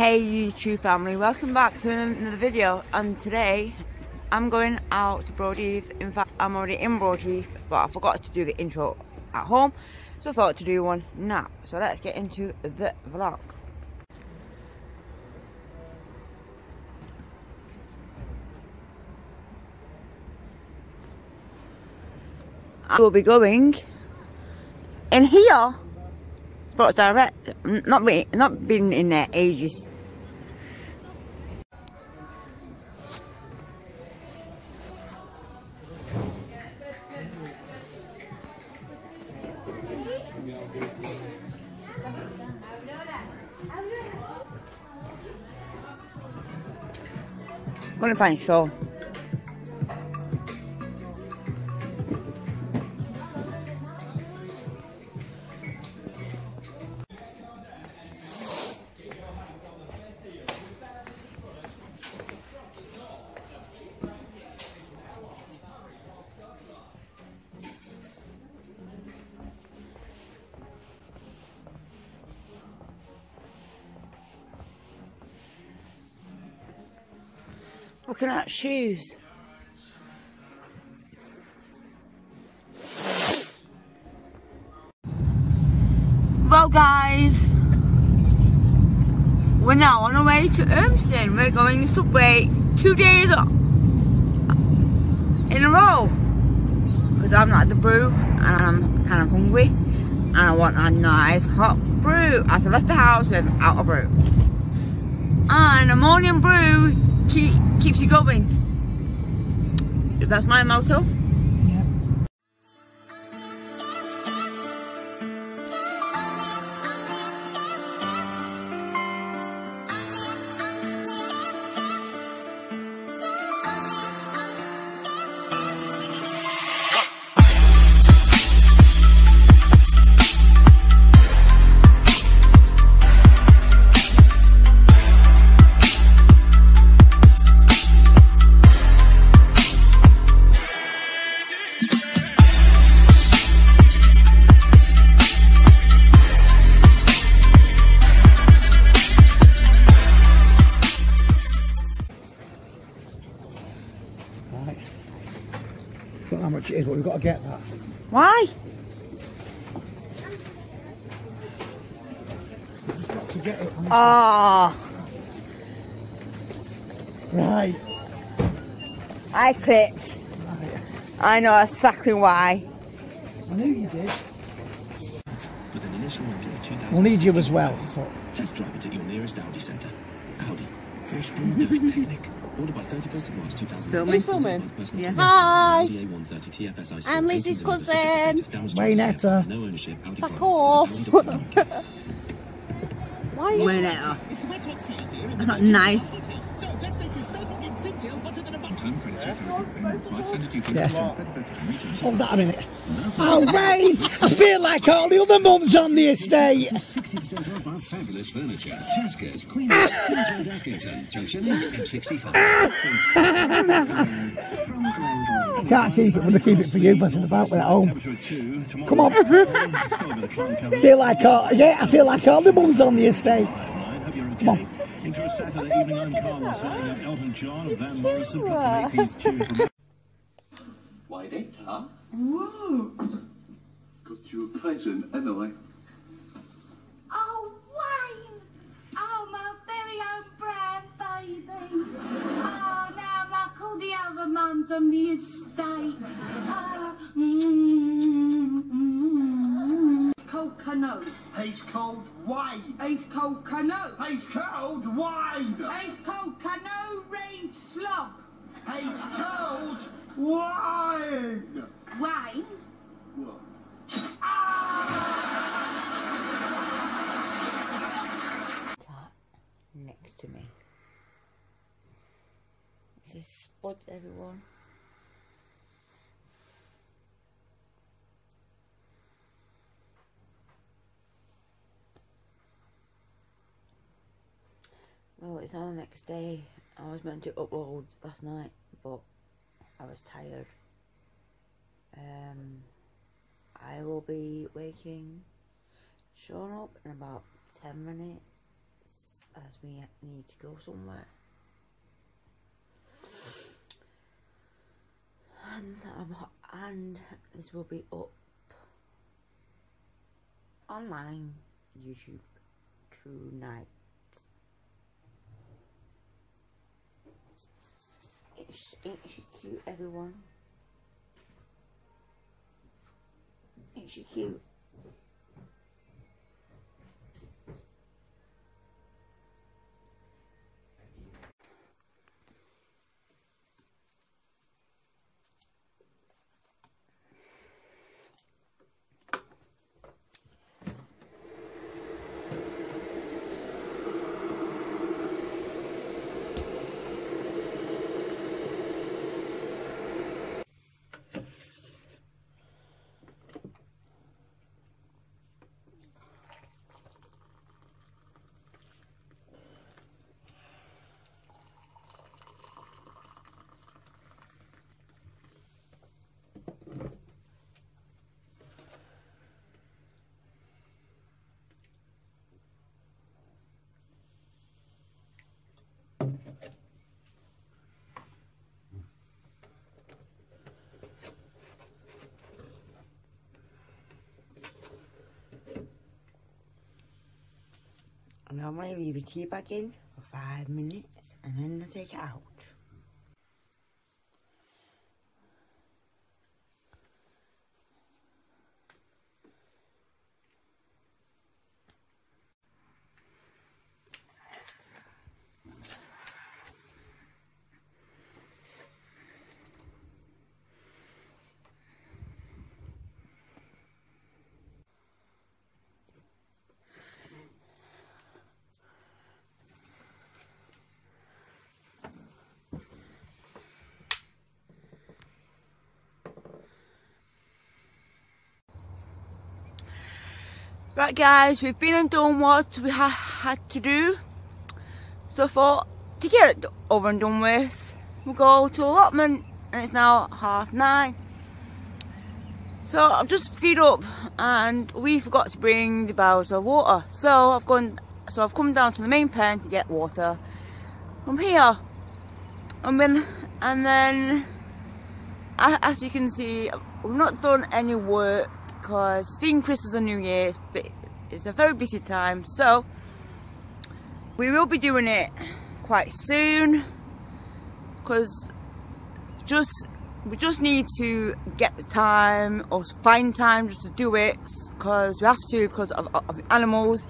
Hey YouTube family, welcome back to another video and today I'm going out to Broadheath. In fact, I'm already in Broadheath, but I forgot to do the intro at home, so I thought to do one now. So let's get into the vlog. I will be going in here Sports Direct. Not been, not been in there ages. I'm gonna find Looking at shoes. Well guys, we're now on our way to Urmston. We're going to subway two days in a row. Because I'm not the brew and I'm kind of hungry. And I want a nice hot brew. As I left the house without a brew. And a morning brew keep, keeps you going. If that's my motto. We've got to get that. Why? Just got to get it. Oh, Right. I quit. right. I know exactly why. I knew you did. With an initial rental of 2,000 We'll need you as well. So, Test drive it at your nearest Audi centre. Audi. First Vorsprung durch Technik. Ordered by 31st of March 2000. Filming? Filming? Yeah. Hi. Audi A130 TFSI I'm Sport Lizzie's cousin. status damage to Waynetta. No ownership. Audi Fuck off. Visit Audi.co. Why are you? When it, that's not nice. Yeah. Hold that a minute. Oh, Rain! I feel like all the other mums on the estate. 60% off our fabulous furniture. Tesco's, Queen Queens Accrington, Junction 8, M65. Can't keep it. I'm going to keep it for you, buzzing about with at home. Temperature at 2. Tomorrow, Come on. still a bit of climb coming. feel like all, yeah, I feel like all the mums on the estate. Nine, hope you're okay. Come on. Into a Saturday evening, I'm Carl saying that Elton John and Van Morrison plus an 80s tune from Why did, huh? Whoa! Got you a present, anyway. Oh, Wayne! Oh, my very own Brad baby. Oh, now like all the other mums on the estate. Oh, mm, mm, It's called canoe. He's called Wayne. It's called canoe. He's called Wayne. It's called canoe rain Slob. He's called Wayne. Wayne? What? Next to me. This is spot everyone. It's the next day. I was meant to upload last night, but I was tired. Um, I will be waking Sean up in about 10 minutes. as we need to go somewhere. And, um, and this will be up online YouTube tonight. It's, ain't she cute, everyone? Ain't she cute? I normally leave the tea bag in for five minutes and then I take it out. Right guys, we've been and done what we ha had to do. So for to get it over and done with, we'll go to allotment and it's now half nine. So I've just feed up and we forgot to bring the barrels of water. So I've gone so I've come down to the main pen to get water from here. And then and then as you can see we've not done any work because it's Christmas and New Year, it's a very busy time. So we will be doing it quite soon because just we just need to get the time or find time just to do it because we have to because of, of the animals.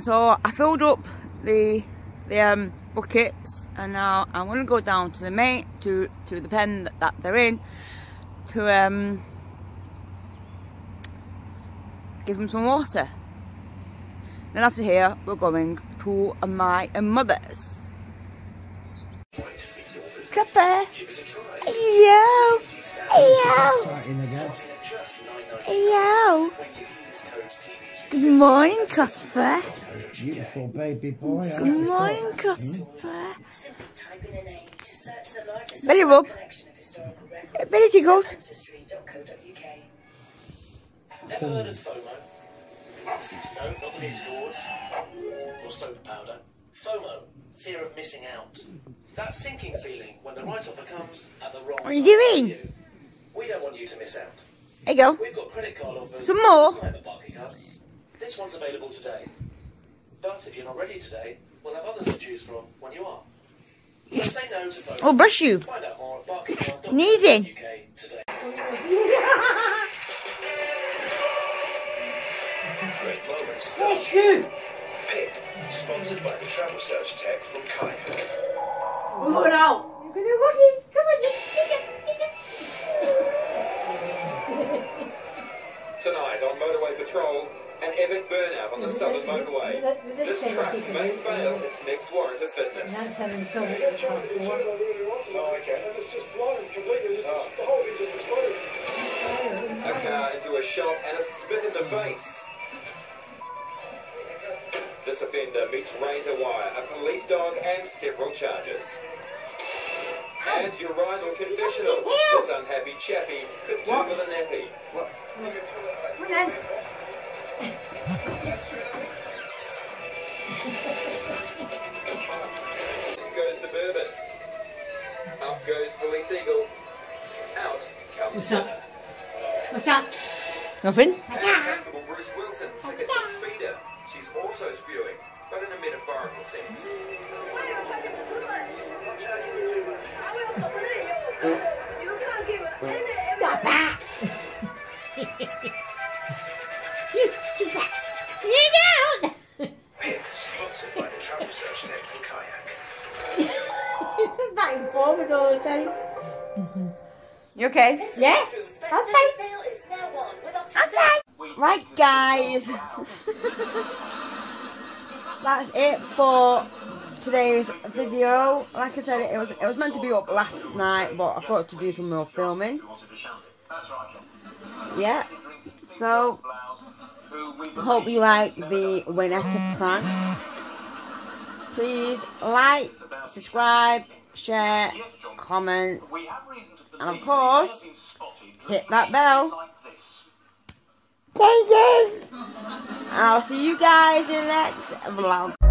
So I filled up the the um, buckets and now I'm to go down to the main to to the pen that, that they're in to um, give them some water. Then after here, we're going to my mother's. Cuppa! Yo! Yo! Yo! Good morning, Cuppa. Beautiful baby boy. Good morning, Cuppa. Belly rub. Belly tickle. Never heard of FOMO? No, not the music awards. Or soap powder. FOMO, fear of missing out. That sinking feeling when the right offer comes at the wrong What are you doing? you. We don't want you to miss out. There you go. We've got credit card offers. Some more? This one's available today. But if you're not ready today, we'll have others to choose from when you are. So say no to FOMO. Oh, bless you. Find out more at barclaycard.co.uk today. Great moments. That's you. Pip, sponsored by the travel search tech from Kayak. We're going out. You're going to walk in. Come on, Tonight on Motorway Patrol, an epic burnout on the southern motorway. This track may fail its next warrant of fitness. A car into a shop and a spit in the face. This offender meets razor wire, a police dog, and several charges. And urinal confessional. This unhappy chappie could do with a nappy. Come goes the bourbon. Up goes Police Eagle. Out comes What's that? What's that? Nothing. And ah. Constable Bruce Wilson took it to Speeder. She's also spewing, but in a metaphorical sense. You okay? Yeah? Okay. Okay. Right, guys. That's it for today's video. Like I said, it was it was meant to be up last night, but I thought to do some more filming. Yeah. So, hope you like the Waynetta prank. Please like, subscribe, share, comment, and of course, hit that bell. Thank you. And I'll see you guys in the next vlog.